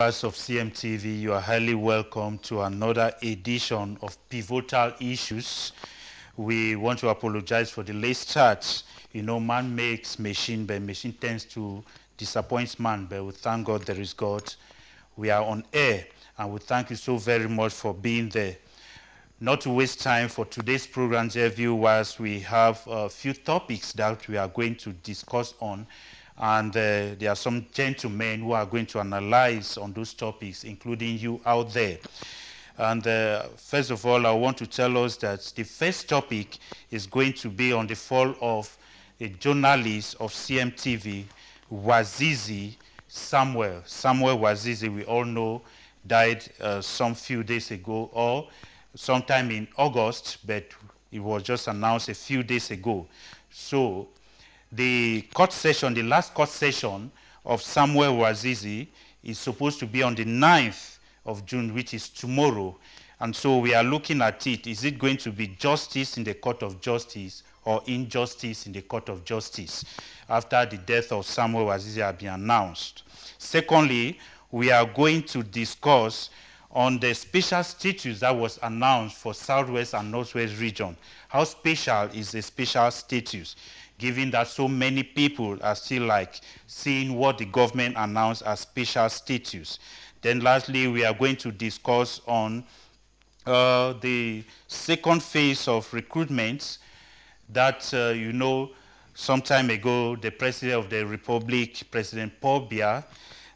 Of CMTV, you are highly welcome to another edition of Pivotal Issues. We want to apologize for the late start. You know, man makes machine, but machine tends to disappoint man, but we thank God there is God. We are on air, and we thank you so very much for being there. Not to waste time for today's program, dear viewers, we have a few topics that we are going to discuss on. And uh, there are some gentlemen who are going to analyze on those topics, including you out there. And uh, first of all, I want to tell us that the first topic is going to be on the fall of a journalist of CMTV, Wazizi Samuel. Samuel Wazizi, we all know, died uh, some few days ago, or sometime in August, but it was just announced a few days ago. So the court session, the last court session of Samuel Wazizi is supposed to be on the 9th of June, which is tomorrow. And so we are looking at it. Is it going to be justice in the court of justice or injustice in the court of justice after the death of Samuel Wazizi had been announced? Secondly, we are going to discuss on the special status that was announced for Southwest and Northwest region. How special is the special status, given that so many people are still like seeing what the government announced as special status. Then lastly, we are going to discuss on uh, the second phase of recruitment that, uh, you know, some time ago, the President of the Republic, President Paul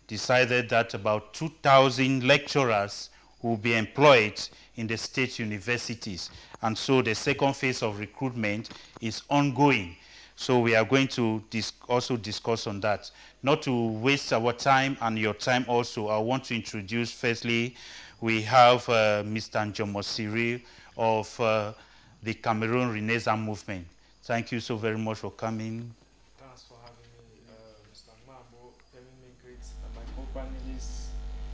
decided that about 2,000 lecturers will be employed in the state universities. And so the second phase of recruitment is ongoing. So we are going to dis also discuss on that. Not to waste our time and your time also, I want to introduce firstly, we have uh, Mr. Njomo Siri of uh, the Cameroon Renaissance Movement. Thank you so very much for coming. Thanks for having me, uh, Mr. Mambo. Having me great. And my company is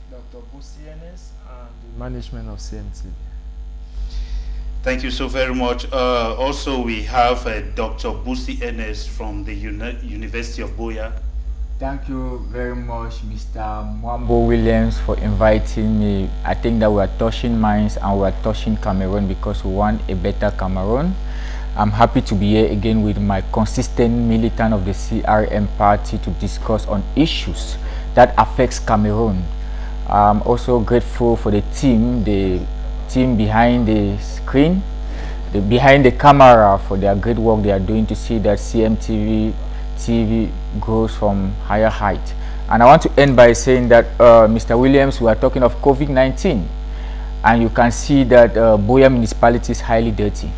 Dr. Busi and the management of CMTV. Thank you so very much. Uh, also, we have uh, Dr. Busi Ernest from the Uni University of Buea. Thank you very much, Mr. Mwambo Williams, for inviting me. I think that we are touching minds and we are touching Cameroon because we want a better Cameroon. I'm happy to be here again with my consistent militant of the CRM party to discuss on issues that affects Cameroon. I'm also grateful for the team, the team behind the screen, the, behind the camera for their great work they are doing to see that CMTV TV grows from higher height. And I want to end by saying that, uh, Mr. Williams, we are talking of COVID-19, and you can see that uh, Buea municipality is highly dirty.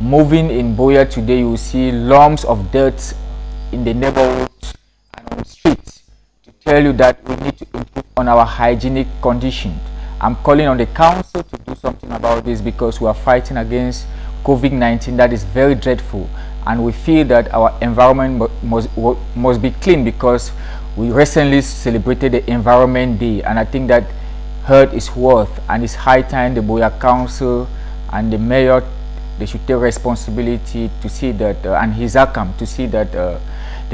Moving in Buea today, you will see lumps of dirt in the neighborhoods and on the streets to tell you that we need to improve on our hygienic conditions. I'm calling on the council to do something about this because we are fighting against COVID-19 that is very dreadful. And we feel that our environment must, must be clean because we recently celebrated the Environment Day and I think that hurt is worth and it's high time the Buea Council and the Mayor they should take responsibility to see that uh, and his outcome to see that uh,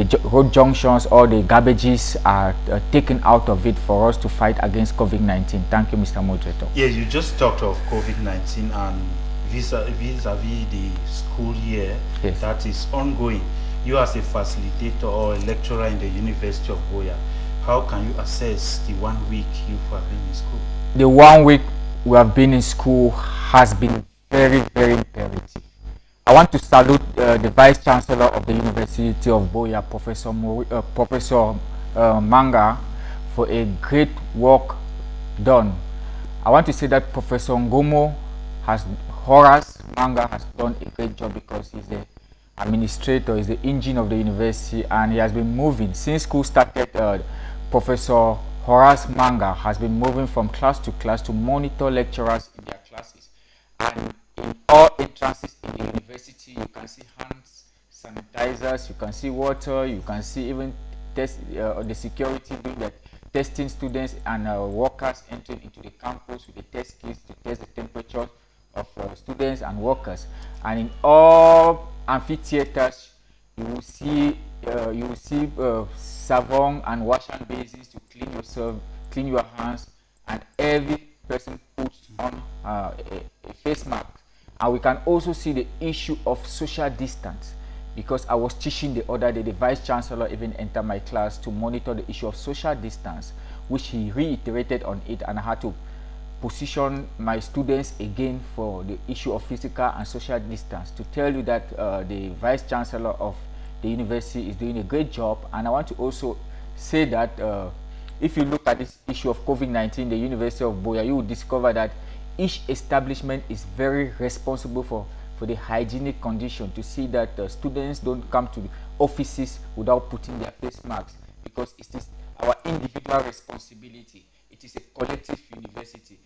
the road junctions or the garbages are uh, taken out of it for us to fight against COVID-19. Thank you, Mr. Moderator. Yes, you just talked of COVID-19 and vis-a-vis -vis the school year yes. that is ongoing. You as a facilitator or a lecturer in the University of Buea, how can you assess the one week you have been in school? The one week we have been in school has been very, very imperative. I want to salute uh, the Vice Chancellor of the University of Buea, Professor, Mori, uh, Professor uh, Manga, for a great work done. I want to say that Professor Ngomo has, Horace Manga has done a great job because he's the administrator, he's the engine of the university, and he has been moving since school started. Uh, Professor Horace Manga has been moving from class to class to monitor lecturers in their classes. And in all entrances the university, you can see hands sanitizers, you can see water, you can see even test uh, the security doing that, testing students and uh, workers entering into the campus with the test kits to test the temperature of uh, students and workers. And in all amphitheaters, you will see uh, you will see uh, savon and wash hand basins to clean yourself, clean your hands, and every person puts on uh, a, a face mask. And we can also see the issue of social distance. Because I was teaching the other day, the Vice Chancellor even entered my class to monitor the issue of social distance, which he reiterated on it and I had to position my students again for the issue of physical and social distance. To tell you that uh, the Vice Chancellor of the university is doing a great job and I want to also say that uh, if you look at this issue of COVID-19, the University of Buea, you will discover that each establishment is very responsible for for the hygienic condition to see that uh, students don't come to the offices without putting their face masks because it is our individual responsibility. It is a collective university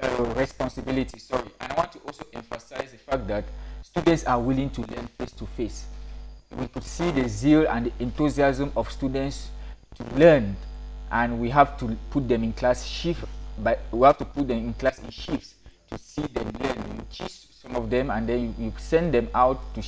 uh, responsibility. Sorry, and I want to also emphasize the fact that students are willing to learn face to face. We could see the zeal and the enthusiasm of students to learn, and we have to put them in class shift. But we have to put them in class in shifts see them learn. You teach some of them and then you, you send them out to,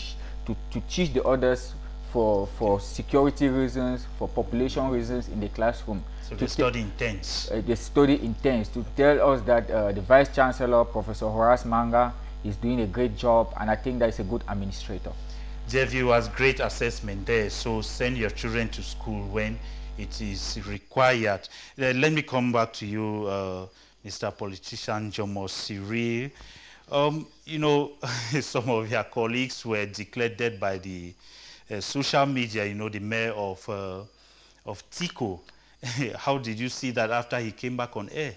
to, to teach the others for, for security reasons, for population reasons in the classroom. So they study intense. Uh, they study intense to tell us that uh, the Vice Chancellor, Professor Horace Manga, is doing a great job and I think that is a good administrator. JVU has great assessment there, so send your children to school when it is required. Uh, let me come back to you, uh, Mr. Politician Jomo Cyril. Um, you know, some of your colleagues were declared dead by the uh, social media, you know, the mayor of, uh, of Tiko. How did you see that after he came back on air?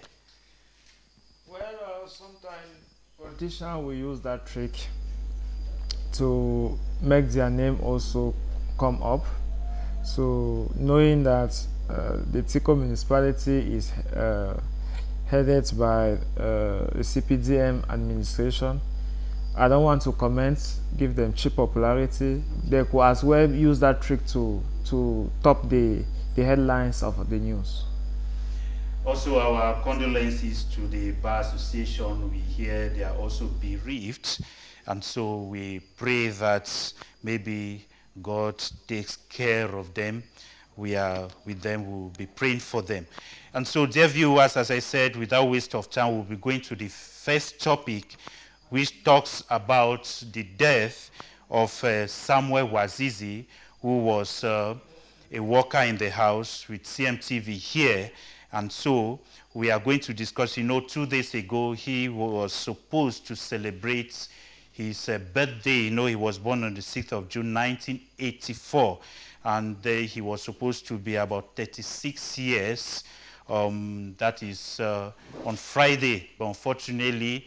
Well, uh, sometimes politicians will use that trick to make their name also come up. So knowing that uh, the Tico municipality is uh, headed by uh, the CPDM administration. I don't want to comment, give them cheap popularity. They could as well use that trick to, to top the, the headlines of the news. Also, our condolences to the Bar Association. We hear they are also bereaved. And so we pray that maybe God takes care of them. We are with them, we'll be praying for them. And so, dear viewers, as I said, without waste of time, we'll be going to the first topic, which talks about the death of uh, Samuel Wazizi, who was uh, a worker in the house with CMTV here. And so we are going to discuss, you know, two days ago, he was supposed to celebrate his uh, birthday. You know, he was born on the 6th of June, 1984. And uh, he was supposed to be about 36 years um, that is uh, on Friday. But unfortunately,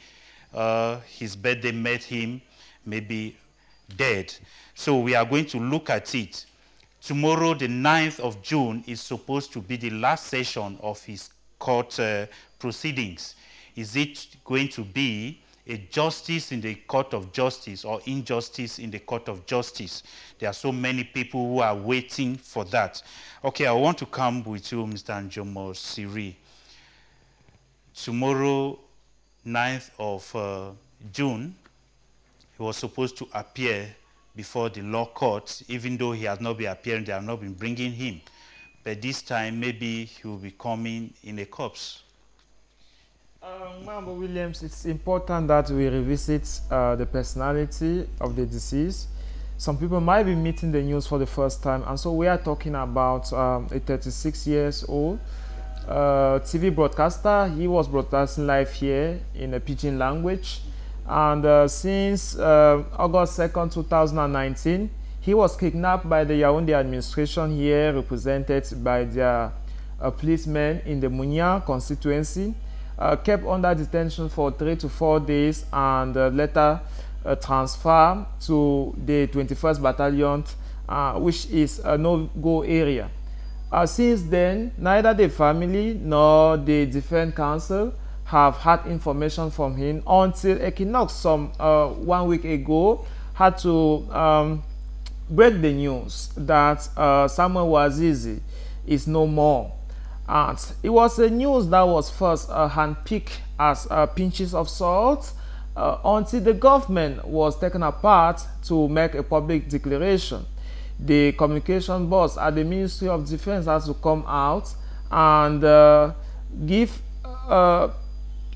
uh, his birthday met him maybe dead. So we are going to look at it. Tomorrow, the 9th of June, is supposed to be the last session of his court uh, proceedings. Is it going to be a justice in the court of justice or injustice in the court of justice. There are so many people who are waiting for that. Okay, I want to come with you, Mr. Njomo Siri. Tomorrow, 9th of uh, June, he was supposed to appear before the law courts, even though he has not been appearing, they have not been bringing him. But this time, maybe he will be coming in a corpse. Um, Mambo Williams, it's important that we revisit uh, the personality of the deceased. Some people might be meeting the news for the first time, and so we are talking about um, a 36 years old uh, TV broadcaster. He was broadcasting live here in the pidgin language, and uh, since uh, August 2nd, 2019, he was kidnapped by the Yaoundé administration here, represented by their uh, policemen in the Munya constituency uh, kept under detention for three to four days and uh, later uh, transferred to the 21st Battalion, uh, which is a no-go area. Uh, since then, neither the family nor the Defense Counsel have had information from him until Equinoxe some uh, one week ago had to um, break the news that Samuel Wazizi is no more. It was a news that was first uh, handpicked as uh, pinches of salt uh, until the government was taken apart to make a public declaration. The communication boss at the Ministry of Defense has to come out and uh, give, uh,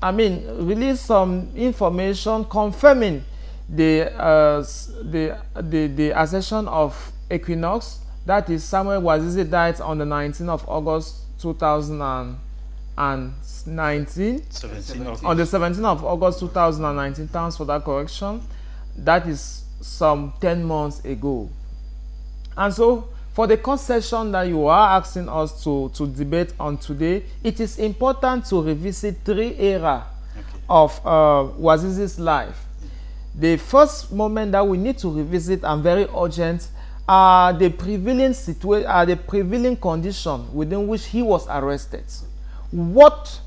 I mean, release some information confirming the, uh, the, the, the accession of Equinoxe. That is Samuel Wazizi died on the 19th of August 2019. 17 of On the 17th of August 2019, thanks for that correction. That is some 10 months ago. And so, for the concession that you are asking us to, to debate on today, it is important to revisit three era Okay. of uh, Wazizi's life. The first moment that we need to revisit and very urgent are the prevailing situation, are the prevailing condition within which he was arrested. What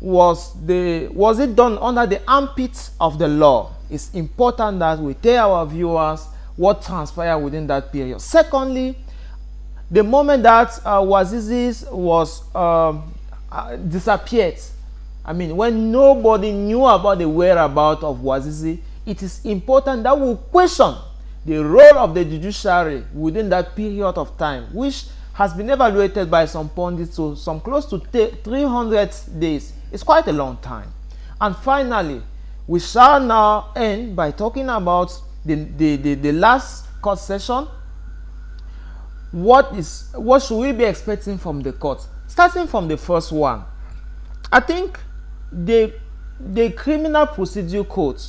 was the was it done under the armpits of the law? It's important that we tell our viewers what transpired within that period. Secondly, the moment that uh, Wazizi's was um, uh, disappeared, I mean, when nobody knew about the whereabouts of Wazizi, it is important that we question the role of the judiciary within that period of time, which has been evaluated by some pundits to some close to 300 days. It's quite a long time. And finally, we shall now end by talking about the, the, the, the last court session what is what should we be expecting from the court starting from the first one i think the the criminal procedure code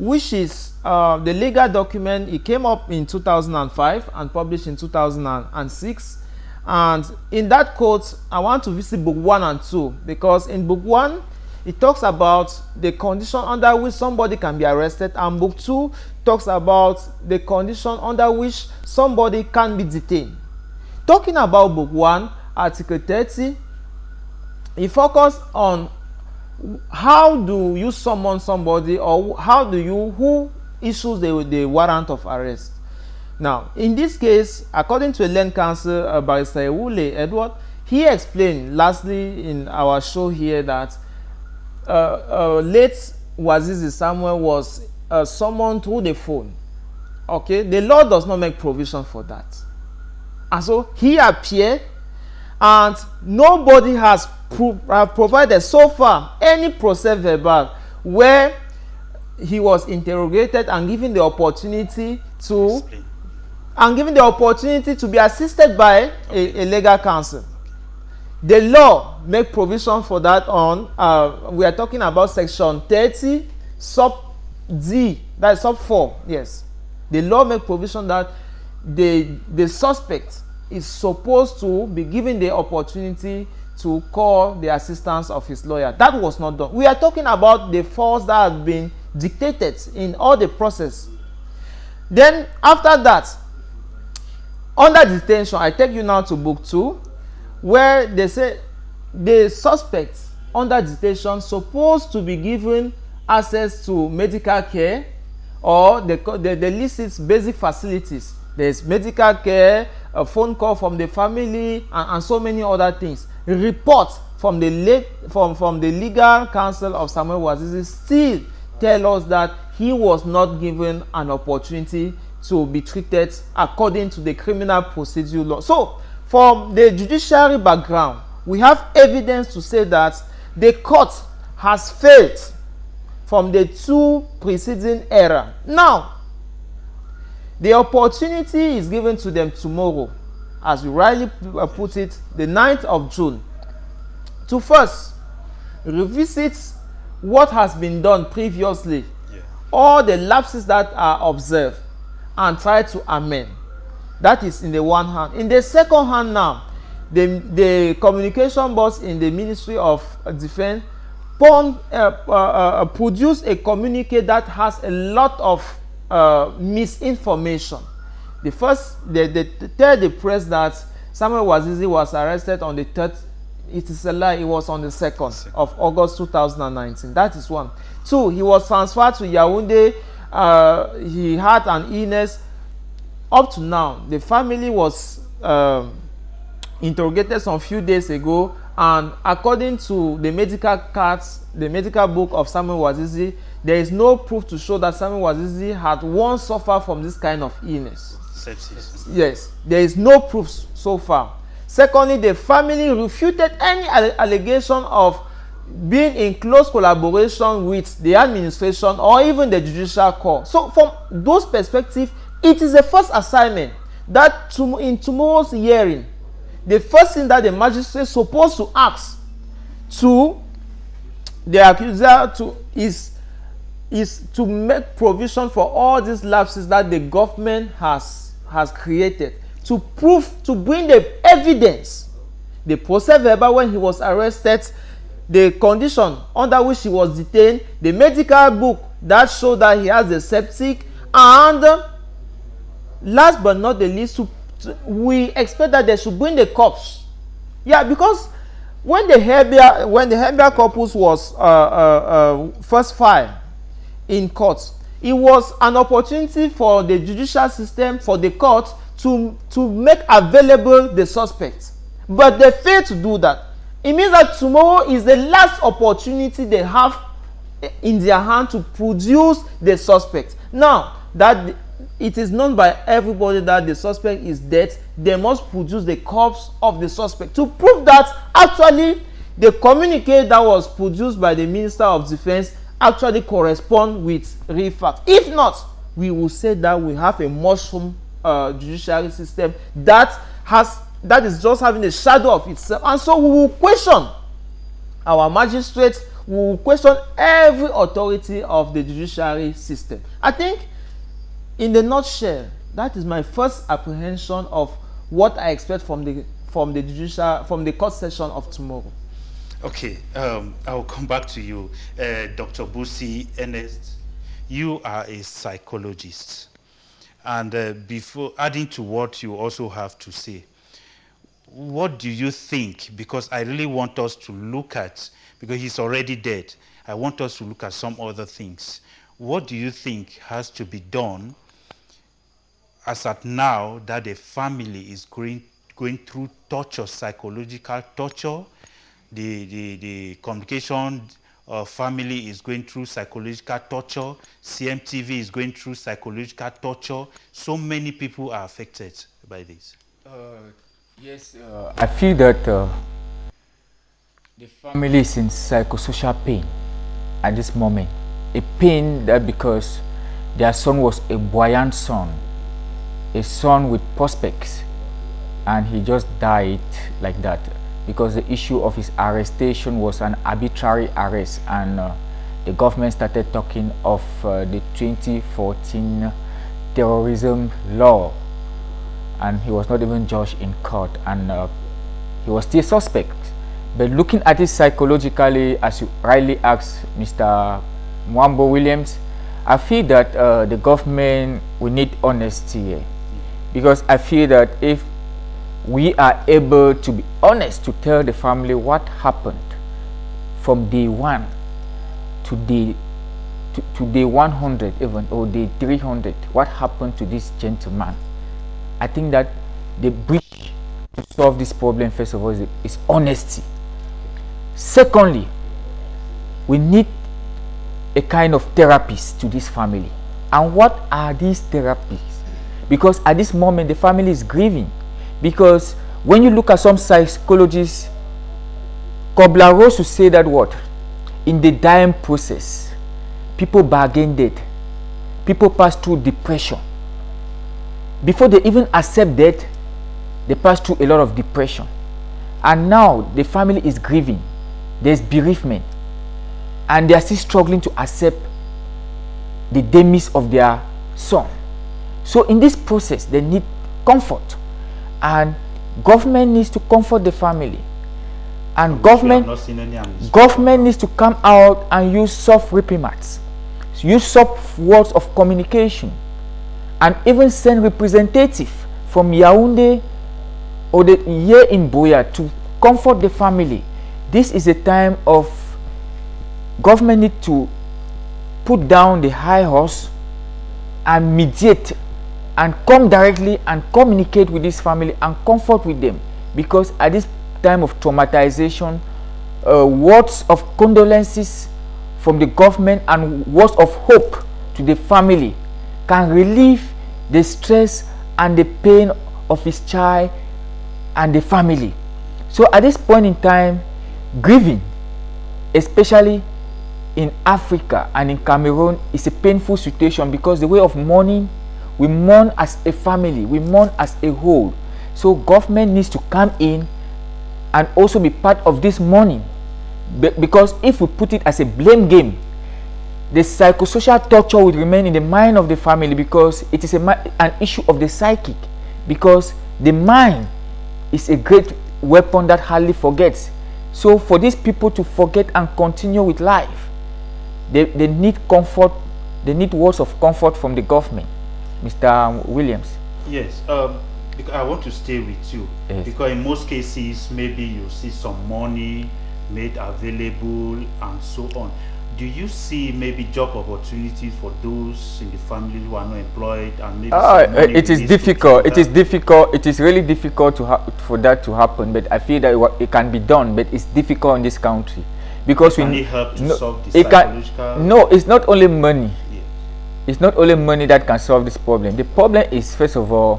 which is uh, the legal document it came up in 2005 and published in 2006 and in that code i want to visit book one and two because in book one it talks about the condition under which somebody can be arrested and book two talks about the condition under which somebody can be detained. Talking about book one article 30 it focus on how do you summon somebody or how do you who issues the, the warrant of arrest now in this case according to a learned counsel uh, barrister Ewule Edward he explained lastly in our show here that uh, uh, late Wazizi Samuel was uh, summoned through the phone. Okay, the law does not make provision for that. And so he appeared, and nobody has pro have provided so far any process verbal where he was interrogated and given the opportunity to Explain. and given the opportunity to be assisted by a, a legal counsel. The law make provision for that on, uh, we are talking about section 30, sub D, that is sub 4, yes. The law make provision that the, the suspect is supposed to be given the opportunity to call the assistance of his lawyer. That was not done. We are talking about the faults that have been dictated in all the process. Then after that, under detention, I take you now to book two, where they say the suspect under detention supposed to be given access to medical care or the, the, the basic facilities. There's medical care, a phone call from the family, and, and so many other things. Report from the late, from, from the legal counsel of Samuel Wazizi still tell us that he was not given an opportunity to be treated according to the criminal procedure law. So, from the judiciary background, we have evidence to say that the court has failed from the two preceding era. Now, the opportunity is given to them tomorrow, as you rightly put it, the 9th of June, to first revisit what has been done previously, Yeah. all the lapses that are observed, and try to amend. That is in the one hand. In the second hand now, the, the communication boss in the Ministry of Defense pon, uh, uh, uh, produced a communique that has a lot of uh, misinformation. The first, they, they tell the press that Samuel Wazizi was arrested on the third. It is a lie. It was on the 2nd of August 2019. That is one. Two, he was transferred to Yaoundé. Uh, he had an illness. Up to now, the family was um, interrogated some few days ago and according to the medical cards the medical book of samuel wazizi there is no proof to show that samuel wazizi had once suffered from this kind of illness Sepsis. yes there is no proof so far Secondly, the family refuted any allegation of being in close collaboration with the administration or even the judicial court. So from those perspectives, it is the first assignment that to, in tomorrow's hearing, the first thing that the magistrate is supposed to ask to the accuser to is is to make provision for all these lapses that the government has has created to prove to bring the evidence the process verbal when he was arrested the condition under which he was detained the medical book that showed that he has a septic and last but not the least to, we expect that they should bring the corpse yeah because when the habeas when the habeas corpus was uh, uh, uh, first filed in court it was an opportunity for the judicial system for the court to to make available the suspect. But they failed to do that. It means that tomorrow is the last opportunity they have in their hand to produce the suspect. Now that it is known by everybody that the suspect is dead. They must produce the corpse of the suspect. To prove that actually the communique that was produced by the minister of defence actually correspond with real fact. If not we will say that we have a mushroom uh, judiciary system that has that is just having a shadow of itself. And so we will question our magistrates we will question every authority of the judiciary system. I think in the nutshell that is my first apprehension of what i expect from the from the judicial from the court session of tomorrow. Okay um, i'll come back to you. Uh, dr busi ernest you are a psychologist. And uh, before adding to what you also have to say what do you think? Because i really want us to look at because he's already dead i want us to look at some other things. What do you think has to be done as at now that the family is going, going through torture, psychological torture, the, the, the communication uh, family is going through psychological torture, CMTV is going through psychological torture. So many people are affected by this. Uh, yes, uh, I feel that uh, the family is in psychosocial pain at this moment. A pain that because their son was a buoyant son a son with prospects and he just died like that because the issue of his arrestation was an arbitrary arrest and uh, the government started talking of uh, the 2014 terrorism law and he was not even judged in court and uh, he was still suspect. But looking at it psychologically as you rightly asked mr mwambo williams i feel that uh, the government we need honesty because I feel that if we are able to be honest to tell the family what happened from day one to day to, to day 100 even or day 300 what happened to this gentleman? I think that the bridge to solve this problem first of all is, is honesty. Secondly we need a kind of therapist to this family. And what are these therapies because at this moment the family is grieving. Because when you look at some psychologists Kubler-Ross will say that what? In the dying process people bargain death people pass through depression. Before they even accept death they pass through a lot of depression. And now the family is grieving. There's bereavement. And they are still struggling to accept the demise of their son so in this process, they need comfort. And government needs to comfort the family. And government, government needs to come out and use soft reprimands. Use soft words of communication. And even send representative from Yaoundé or the year in Buea to comfort the family. This is a time of government need to put down the high horse and mediate and come directly and communicate with this family and comfort with them because at this time of traumatization uh, words of condolences from the government and words of hope to the family can relieve the stress and the pain of his child and the family. So at this point in time, grieving, especially in Africa and in Cameroon, is a painful situation because the way of mourning, we mourn as a family, we mourn as a whole. So government needs to come in and also be part of this mourning. Be because if we put it as a blame game, the psychosocial torture will remain in the mind of the family because it is a, an issue of the psychic because the mind is a great weapon that hardly forgets so for these people to forget and continue with life they, they need comfort they need words of comfort from the government mr williams. Yes um, i want to stay with you. Yes. because in most cases maybe you see some money made available and so on. Do you see maybe job opportunities for those in the family who are not employed and maybe uh, it is difficult. it is difficult. It is really difficult to for that to happen but i feel that it, it, can be done but it's difficult in this country. Because can we it help to no, solve the it can, no it's not only money. It's not only money that can solve this problem the problem is first of all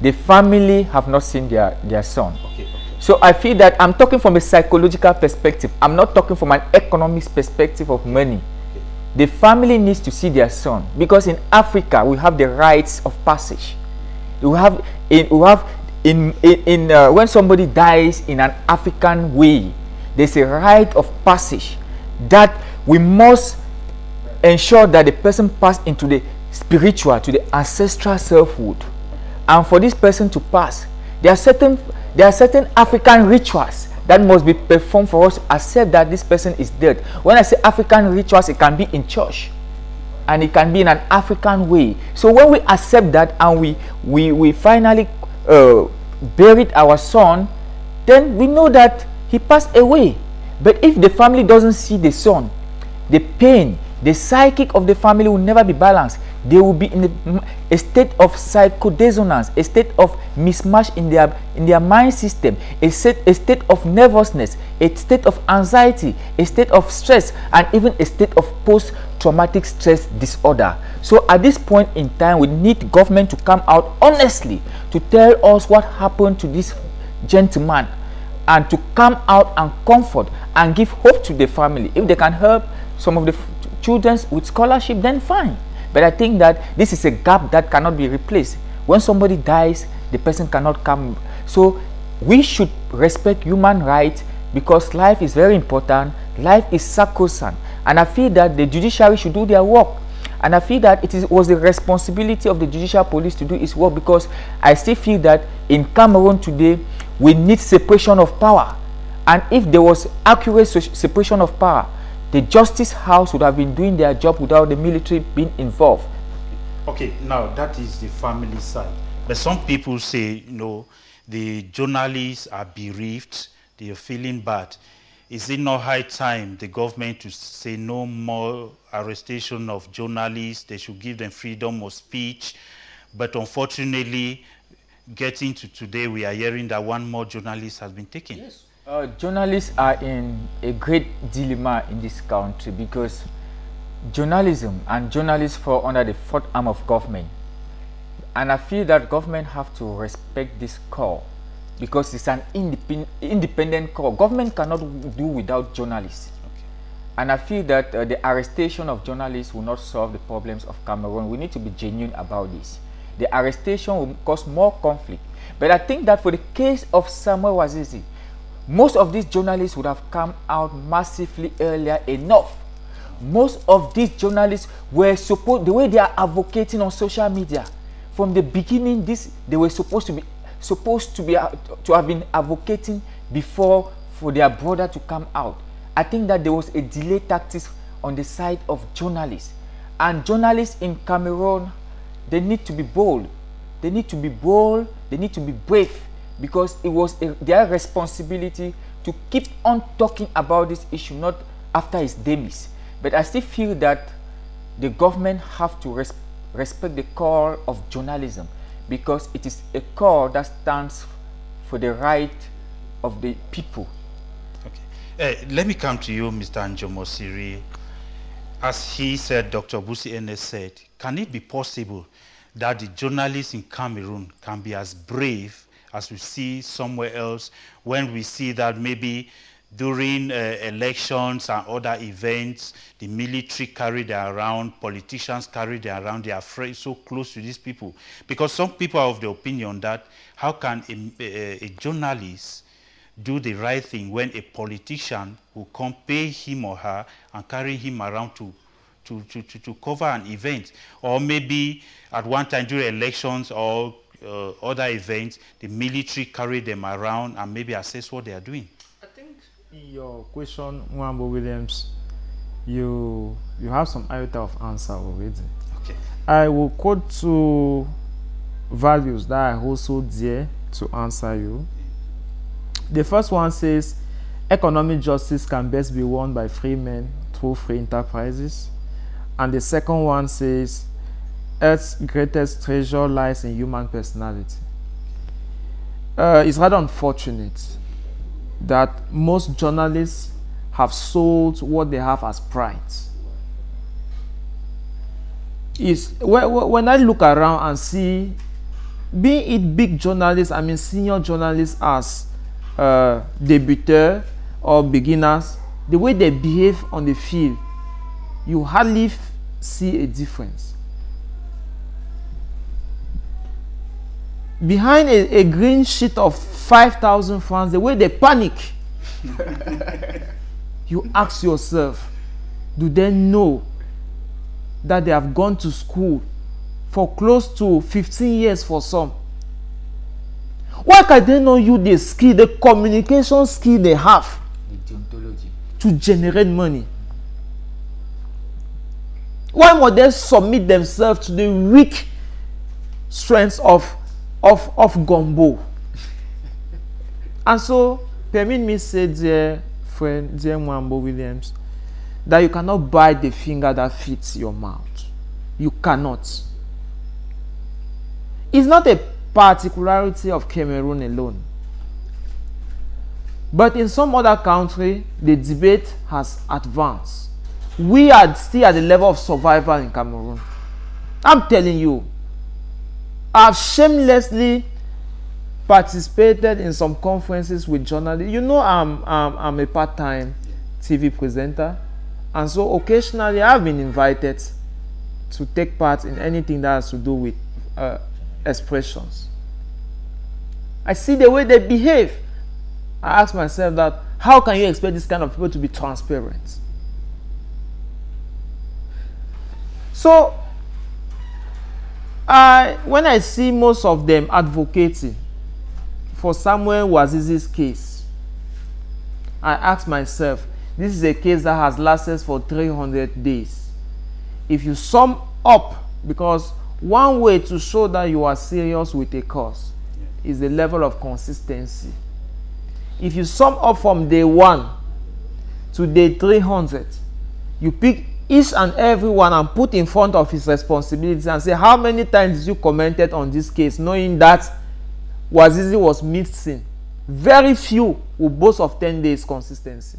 the family have not seen their their son okay. So I feel that I'm talking from a psychological perspective. I'm not talking from an economics perspective of money. The family needs to see their son because in Africa we have the rites of passage. We have in we have in in, in uh, when somebody dies in an African way, there's a rite of passage that we must ensure that the person pass into the spiritual to the ancestral selfhood and for this person to pass there are certain there are certain African rituals that must be performed for us to accept that this person is dead. When I say African rituals, it can be in church and it can be in an African way. So when we accept that and we we, we finally uh, buried our son, then we know that he passed away. But if the family doesn't see the son, the pain, the psychic of the family will never be balanced they will be in a, a state of psychodissonance, a state of mismatch in their in their mind system, a state, a state of nervousness, a state of anxiety, a state of stress, and even a state of post-traumatic stress disorder. So at this point in time, we need government to come out honestly to tell us what happened to this gentleman and to come out and comfort and give hope to the family. If they can help some of the children with scholarship, then fine. But I think that this is a gap that cannot be replaced. When somebody dies, the person cannot come. So we should respect human rights because life is very important. Life is sacrosanct. And I feel that the judiciary should do their work. And I feel that it is, was the responsibility of the judicial police to do its work because I still feel that in Cameroon today, we need separation of power. And if there was accurate separation of power, the justice house would have been doing their job without the military being involved. Okay, now that is the family side. But some people say, you know, the journalists are bereaved, they are feeling bad. Is it not high time the government to say no more arrestation of journalists, they should give them freedom of speech? But unfortunately, getting to today, we are hearing that one more journalist has been taken. Yes. Uh, journalists are in a great dilemma in this country because journalism and journalists fall under the fourth arm of government. And I feel that government have to respect this call because it's an independent, independent call. Government cannot do without journalists. Okay. And I feel that uh, the arrestation of journalists will not solve the problems of Cameroon. We need to be genuine about this. The arrestation will cause more conflict. But I think that for the case of Samuel Wazizi, most of these journalists would have come out massively earlier enough. Most of these journalists were supposed, the way they are advocating on social media, from the beginning, this they were supposed to be supposed to be uh, to have been advocating before for their brother to come out. I think that there was a delay tactics on the side of journalists, and journalists in Cameroon, they need to be bold. They need to be bold. They need to be brave because it was a, their responsibility to keep on talking about this issue, not after his demise. But I still feel that the government have to res respect the call of journalism because it is a call that stands for the right of the people. Okay. Uh, let me come to you, Mr. Anjomosiri. As he said, Dr. Busi Ernest said, can it be possible that the journalists in Cameroon can be as brave as we see somewhere else, when we see that maybe during uh, elections and other events, the military carry them around, politicians carry them around, they are afraid, so close to these people. Because some people are of the opinion that how can a, a, a journalist do the right thing when a politician will come pay him or her and carry him around to, to, to, to, cover an event. Or maybe at one time during elections or uh, other events, the military carry them around and maybe assess what they are doing I think your question, Mwambo Williams, you you have some iota of answer already. Okay. I will quote two values that I also dare to answer you. The first one says, economic justice can best be won by free men through free enterprises. And the second one says, Earth's greatest treasure lies in human personality. Uh, it's rather unfortunate that most journalists have sold what they have as pride. Is when I look around and see, be it big journalists, I mean senior journalists as uh, or beginners, the way they behave on the field, you hardly see a difference. Behind a, a green sheet of 5,000 francs, the way they panic, you ask yourself, do they know that they have gone to school for close to 15 years for some? Why can they not use the skill, the communication skill they have to generate money? Why must they submit themselves to the weak strengths of of, of gumbo. and so, permit me say, dear friend, dear Mwambo Williams, that you cannot buy the finger that fits your mouth. You cannot. It's not a particularity of Cameroon alone. But in some other country, the debate has advanced. We are still at the level of survival in Cameroon. I'm telling you, I've shamelessly participated in some conferences with journalists. You know, I'm, I'm, I'm a part time TV presenter. And so occasionally I've been invited to take part in anything that has to do with uh, expressions. I see the way they behave. I ask myself that how can you expect this kind of people to be transparent? So I, when I see most of them advocating for Samuel Wazizi's case, I ask myself, this is a case that has lasted for 300 days. If you sum up, because one way to show that you are serious with a cause is the level of consistency. If you sum up from day one to day 300, you pick each and every one and put in front of his responsibilities and say how many times you commented on this case knowing that Wazizi was missing. Very few will boast of 10 days consistency.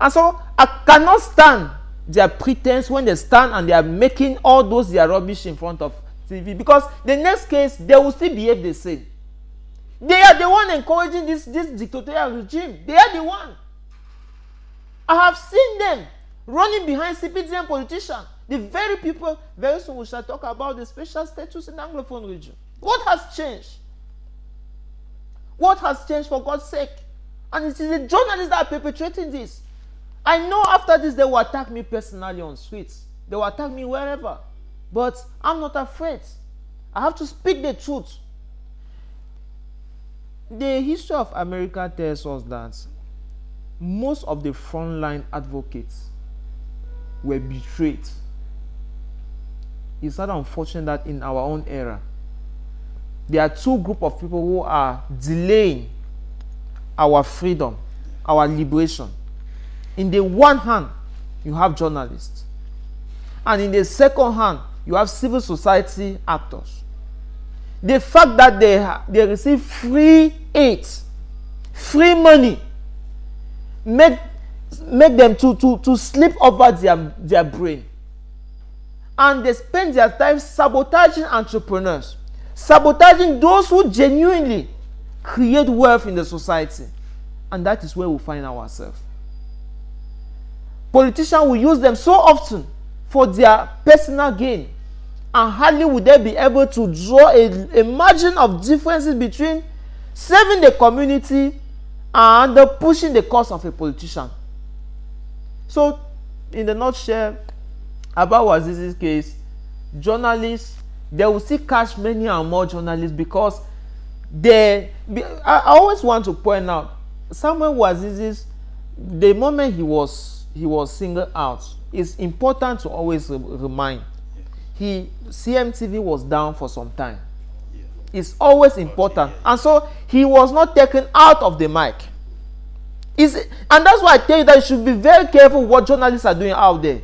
And so I cannot stand their pretense when they stand and they are making all those their rubbish in front of TV because the next case they will still behave the same. They are the one encouraging this, this dictatorial regime. They are the one. I have seen them running behind CPDM politicians. The very people, very soon we shall talk about the special status in the Anglophone region. What has changed? What has changed for God's sake? And it is the journalists that are perpetrating this. I know after this they will attack me personally on streets. They will attack me wherever. But I'm not afraid. I have to speak the truth. The history of America tells us that most of the frontline advocates were betrayed. It's not unfortunate that in our own era, there are two group of people who are delaying our freedom, our liberation. In the one hand, you have journalists. And in the second hand, you have civil society actors. The fact that they, they receive free aid, free money make make them to to to sleep over their their brain and they spend their time sabotaging entrepreneurs sabotaging those who genuinely create wealth in the society. And that is where we find ourselves. Politicians will use them so often for their personal gain. And hardly would they be able to draw a, a margin of differences between saving the community and pushing the cause of a politician. So, in the nutshell, about Wazizi's case, journalists, they will still catch many and more journalists because they, I, always want to point out, Samuel Wazizi's, the moment he was, he was singled out, it's important to always remind, he, CMTV was down for some time is always important. And so he was not taken out of the mic. Is and that's why I tell you that you should be very careful what journalists are doing out there.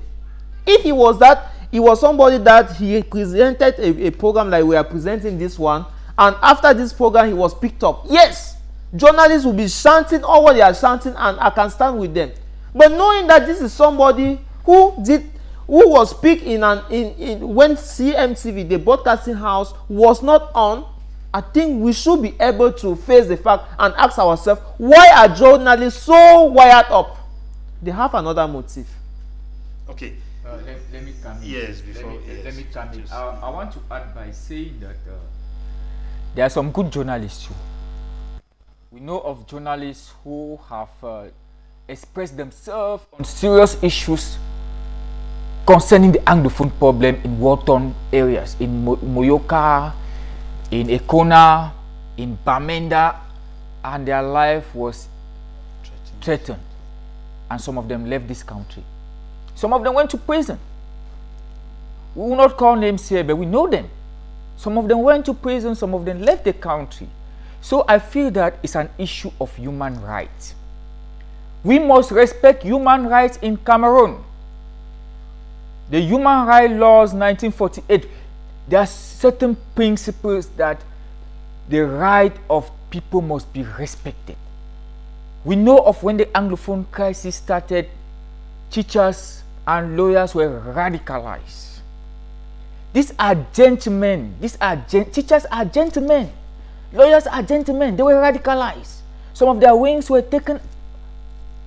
If he was that, he was somebody that he presented a, a program like we are presenting this one, and after this program he was picked up. Yes, journalists will be chanting all what they are chanting, and I can stand with them. But knowing that this is somebody who did who was picked in an in, in when CMTV, the broadcasting house, was not on, I think we should be able to face the fact and ask ourselves why are journalists so wired up? They have another motive. Okay. Uh, let, let, me come in. Yes, before. Let me, yes, let me come in. uh, I want to add by saying that uh, there are some good journalists too. We know of journalists who have uh, expressed themselves on serious issues concerning the Anglophone problem in war-torn areas, in Mo Muyuka, in Ekona, in Bamenda, and their life was threatened. threatened. And some of them left this country. Some of them went to prison. We will not call names here, but we know them. Some of them went to prison, some of them left the country. So I feel that it's an issue of human rights. We must respect human rights in Cameroon. The Human Rights Laws 1948 there are certain principles that the right of people must be respected. We know of when the Anglophone crisis started, teachers and lawyers were radicalized. These are gentlemen. These are gen teachers are gentlemen. Lawyers are gentlemen. They were radicalized. Some of their wings were taken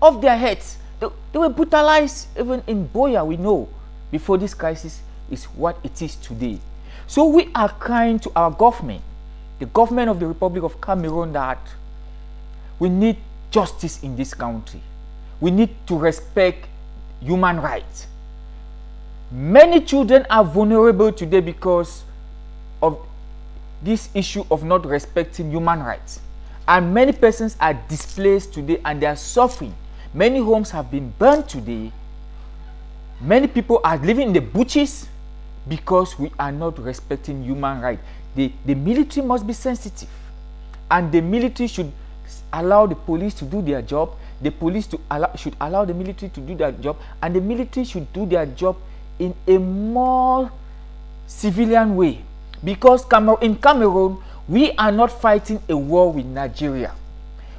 off their heads. They, they were brutalized even in Buea, we know, before this crisis is what it is today. So we are crying to our government, the government of the Republic of Cameroon, that we need justice in this country. We need to respect human rights. Many children are vulnerable today because of this issue of not respecting human rights. And many persons are displaced today and they are suffering. Many homes have been burned today. Many people are living in the bushes because we are not respecting human rights. The, the military must be sensitive. And the military should allow the police to do their job. The police to allow, should allow the military to do their job. And the military should do their job in a more civilian way. Because in Cameroon, we are not fighting a war with Nigeria.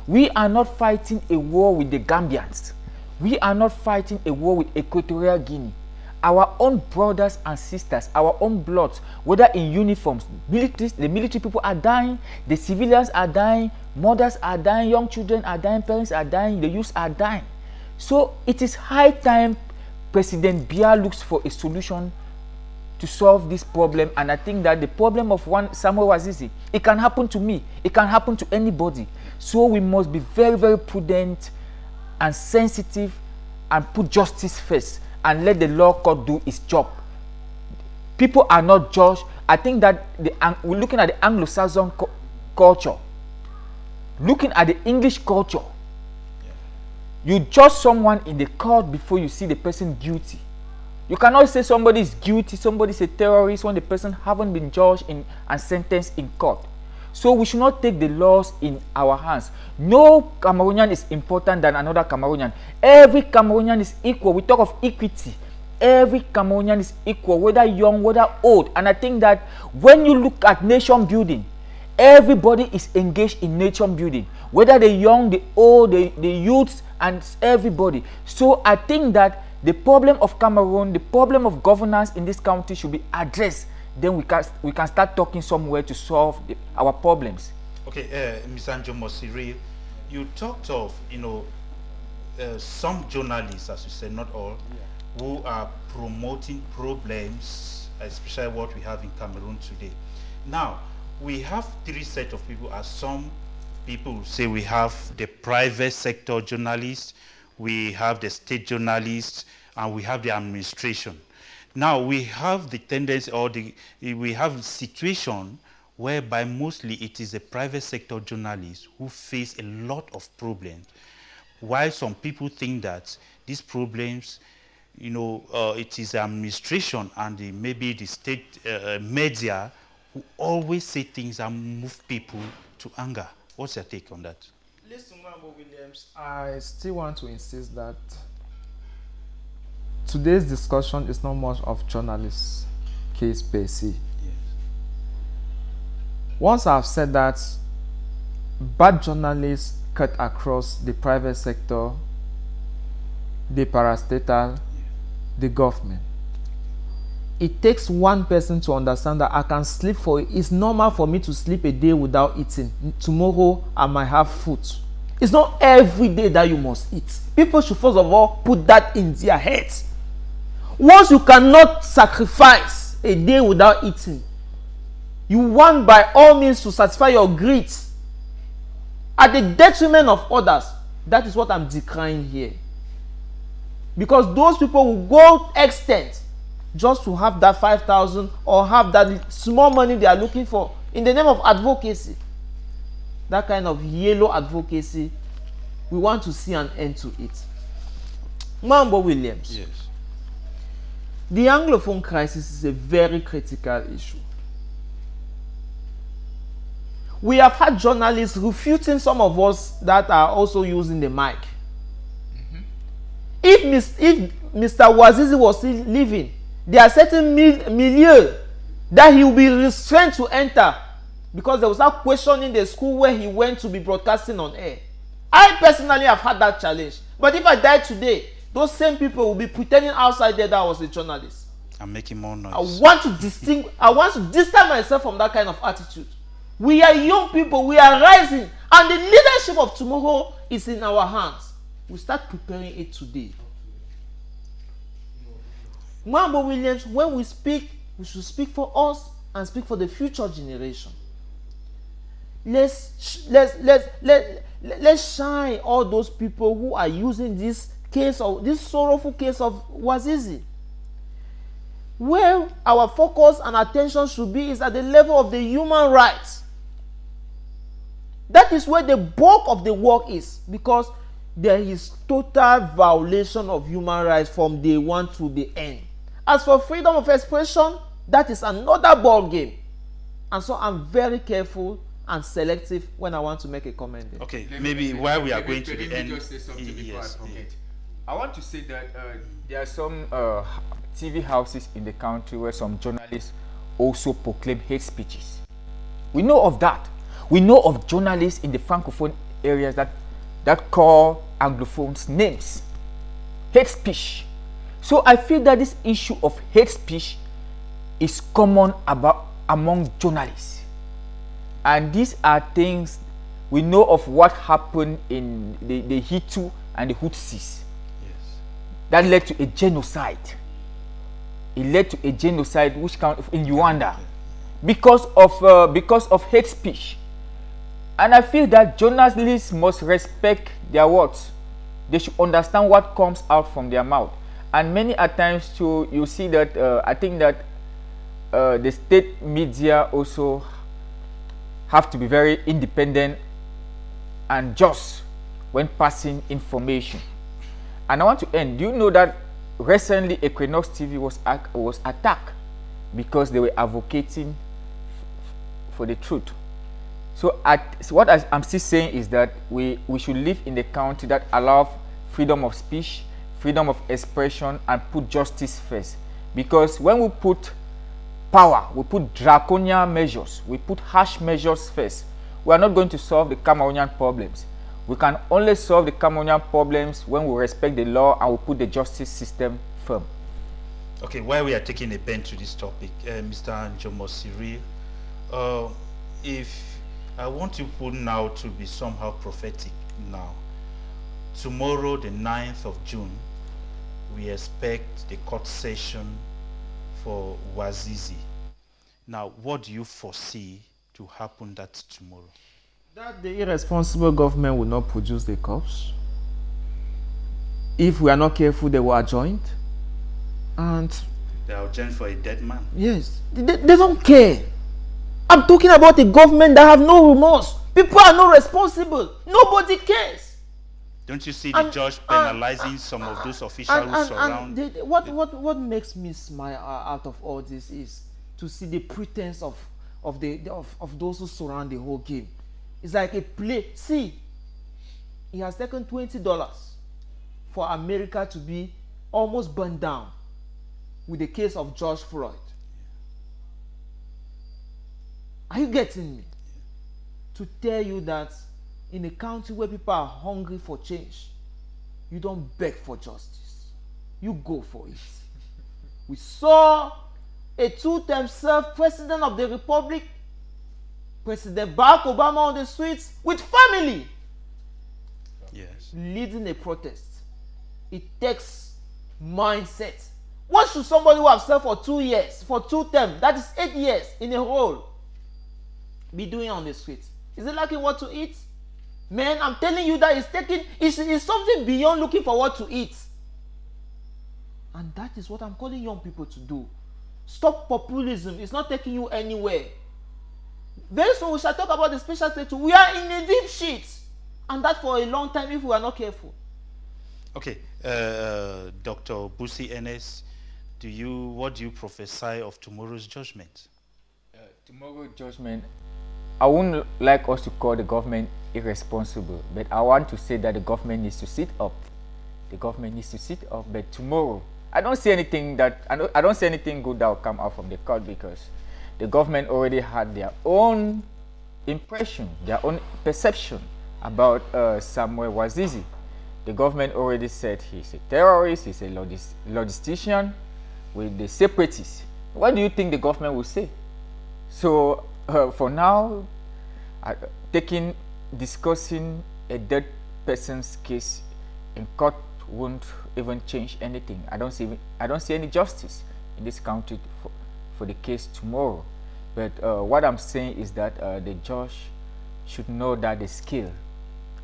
We are not fighting a war with the Gambians. We are not fighting a war with Equatorial Guinea our own brothers and sisters, our own bloods, whether in uniforms, military, the military people are dying, the civilians are dying, mothers are dying, young children are dying, parents are dying, the youths are dying. So it is high time President Biya looks for a solution to solve this problem. And I think that the problem of one Samuel Wazizi, it can happen to me, it can happen to anybody. So we must be very, very prudent and sensitive and put justice first and let the law court do its job. People are not judged. I think that the, we're looking at the Anglo-Saxon culture, looking at the English culture. You judge someone in the court before you see the person guilty. You cannot say somebody is guilty, somebody is a terrorist when the person haven't been judged in, and sentenced in court. So we should not take the laws in our hands. No Cameroonian is important than another Cameroonian. Every Cameroonian is equal. We talk of equity. Every Cameroonian is equal, whether young, whether old. And I think that when you look at nation building, everybody is engaged in nation building, whether the young, the old, the, the youths, and everybody. So I think that the problem of Cameroon, the problem of governance in this country should be addressed then we can we can start talking somewhere to solve the, our problems. Okay, uh, Ms. Anjo Mosiri, you talked of, you know, uh, some journalists, as you said, not all, yeah. who are promoting problems, especially what we have in Cameroon today. Now, we have three sets of people, as some people say we have the private sector journalists, we have the state journalists, and we have the administration. Now, we have the tendency, or the, we have situation whereby mostly it is the private sector journalists who face a lot of problems, while some people think that these problems, you know, uh, it is administration and the, maybe the state uh, uh media who always say things that move people to anger. What's your take on that? Listen, Mambo Williams, I still want to insist that today's discussion is not much of journalists' case per se. Yes. Once I've said that, bad journalists cut across the private sector, the parastatal, yes. the government it takes one person to understand that I can sleep for it. it's normal for me to sleep a day without eating. Tomorrow I might have food. It's not every day that you must eat. People should first of all put that in their heads. Once you cannot sacrifice a day without eating, you want by all means to satisfy your greed at the detriment of others. That is what I'm decrying here. Because those people will go extent just to have that 5,000 or have that small money they are looking for in the name of advocacy. That kind of yellow advocacy, we want to see an end to it. Mambo Williams. Yes. The Anglophone crisis is a very critical issue. We have had journalists refuting some of us that are also using the mic. Mm -hmm. If, if Mr. Wazizi was still living, there are certain mil milieu that he will be restrained to enter because there was that question in the school where he went to be broadcasting on air. I personally have had that challenge. But if I die today, those same people will be pretending outside there that I was a journalist. I'm making more noise. I want to distinct I want to distance myself from that kind of attitude. We are young people, we are rising, and the leadership of tomorrow is in our hands. We start preparing it today. Mambo Williams, when we speak, we should speak for us and speak for the future generation. Let's let's let's let let's shine all those people who are using this case of this sorrowful case of Wazizi. Where our focus and attention should be is at the level of the human rights. That is where the bulk of the work is because there is total violation of human rights from day one to the end. As for freedom of expression, that is another ball game. And so I'm very careful and selective when I want to make a comment. There. Okay, let maybe me, while we are going to the end. Just say something before yes, I forget. I want to say that uh, there are some uh, TV houses in the country where some journalists also proclaim hate speeches. We know of that. We know of journalists in the francophone areas that that call anglophones names. Hate speech. So I feel that this issue of hate speech is common about among journalists. And these are things we know of what happened in the, the Hutu and the Tutsis. That led to a genocide. It led to a genocide which count in Rwanda because of uh, because of hate speech. And I feel that journalists must respect their words. They should understand what comes out from their mouth and many at times too you see that uh, i think that uh, the state media also have to be very independent and just when passing information and i want to end do you know that recently Equinoxe tv was was attacked because they were advocating for the truth so, at, so what i'm still saying is that we we should live in a country that allow freedom of speech freedom of expression and put justice first. Because when we put power, we put draconian measures, we put harsh measures first, we are not going to solve the Cameroonian problems. We can only solve the Cameroonian problems when we respect the law and we put the justice system firm. Okay, while we are taking a bend to this topic, uh, Mr. Njomosiri, uh, if I want you people now to be somehow prophetic now, tomorrow, the 9th of June, we expect the court session for Wazizi. Now, what do you foresee to happen that tomorrow? That the irresponsible government will not produce the cops. If we are not careful, they will adjoint. And They are adjourned for a dead man. yes, they, they don't care. I'm talking about a government that have no remorse. People are not responsible. Nobody cares. Don't you see the And- judge and- penalizing some of those officials And, who and, surround? and what, what, what makes me smile out of all this is to see the pretense of, of, the, the- of, of those who surround the whole game. It's like a play. See, he has taken $20 for America to be almost burned down with the case of George Floyd. Are you getting me? To tell you that in a country where people are hungry for change, you don't beg for justice. You go for it. We saw a two-term served president of the republic, President Barack Obama on the streets with family yes. leading a protest. It takes mindset. What should somebody who have served for two years, for two terms, that is eight years in a row, be doing on the street? Is it lacking what to eat? Man, I'm telling you that it's taking it's, it's something beyond looking for what to eat. And that is what I'm calling young people to do. Stop populism. It's not taking you anywhere. Very soon we shall talk about the special status. We are in a deep shit. And that for a long time if we are not careful. Okay, uh, Dr. Busi Enes, do you, what do you prophesy of tomorrow's judgment? Uh, tomorrow judgment, I wouldn't like us to call the government irresponsible, but I want to say that the government needs to sit up. The government needs to sit up, but tomorrow, I don't see anything that, I don't, I don't see anything good that will come out from the court because the government already had their own impression, their own perception about uh, Samuel Wazizi. The government already said he's a terrorist, he's a logis- logistician with the separatists. What do you think the government will say? So uh, for now, uh, taking discussing a dead person's case in court won't even change anything. I don't see I don't see any justice in this country for, for the case tomorrow. But uh, what I'm saying is that uh, the judge should know that the scale,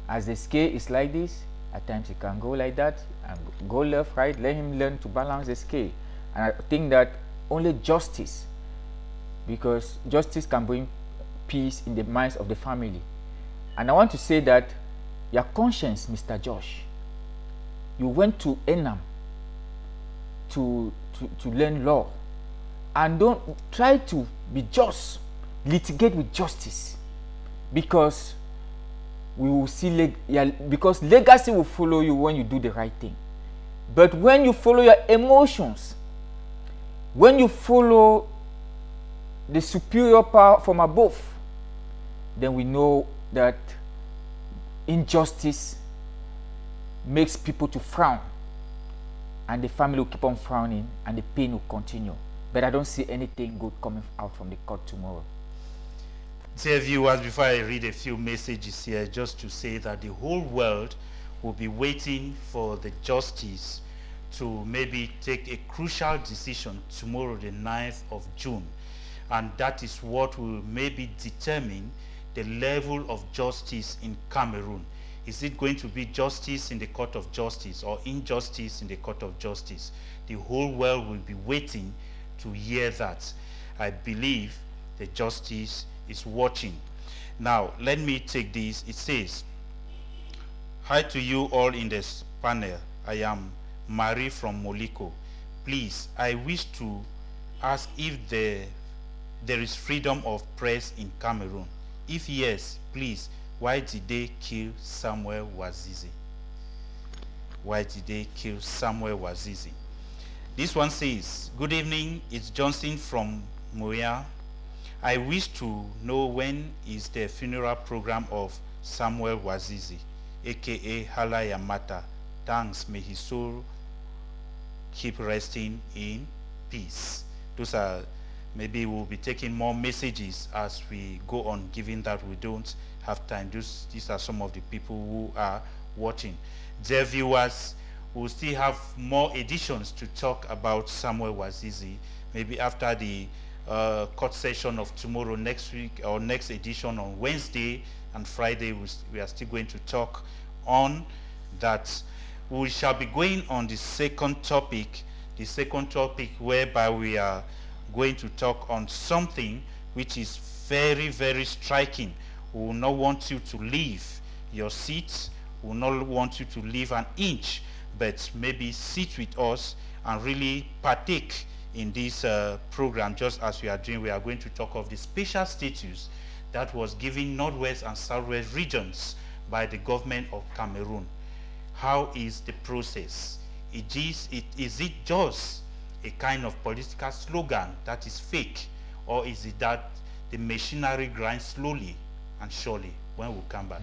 as the scale is like this, at times it can go like that and go left, right. Let him learn to balance the scale. And I think that only justice because justice can bring peace in the minds of the family. And I want to say that your conscience, Mr. Josh, you went to Enam to, to, to learn law and don't try to be just, litigate with justice because we will see leg yeah, because legacy will follow you when you do the right thing. But when you follow your emotions, when you follow the superior power from above, then we know that injustice makes people to frown and the family will keep on frowning and the pain will continue. But I don't see anything good coming out from the court tomorrow. Dear viewers, before I read a few messages here, just to say that the whole world will be waiting for the justice to maybe take a crucial decision tomorrow, the 9th of June. And that is what will maybe determine the level of justice in Cameroon. Is it going to be justice in the court of justice or injustice in the court of justice? The whole world will be waiting to hear that. I believe the justice is watching. Now, let me take this. It says, Hi to you all in this panel. I am Marie from Molyko. Please, I wish to ask if there, there is freedom of press in Cameroon. If yes, please, why did they kill Samuel Wazizi? Why did they kill Samuel Wazizi? This one says, Good evening, it's Johnson from Moya. I wish to know when is the funeral program of Samuel Wazizi, aka Halla Ya Matta. Thanks, may his soul keep resting in peace. Those are, maybe we'll be taking more messages as we go on, given that we don't have time. These, these are some of the people who are watching. Dear viewers, we'll still have more editions to talk about Samuel Wazizi, maybe after the uh, court session of tomorrow, next week, or next edition on Wednesday and Friday, we are still going to talk on that. We shall be going on the second topic, the second topic whereby we are going to talk on something which is very, very striking. We will not want you to leave your seats. We will not want you to leave an inch, but maybe sit with us and really partake in this uh, program, just as we are doing, we are going to talk of the special status that was given Northwest and Southwest regions by the government of Cameroon. How is the process? It is, it, is it just a kind of political slogan that is fake, or is it that the machinery grinds slowly and surely when we come back?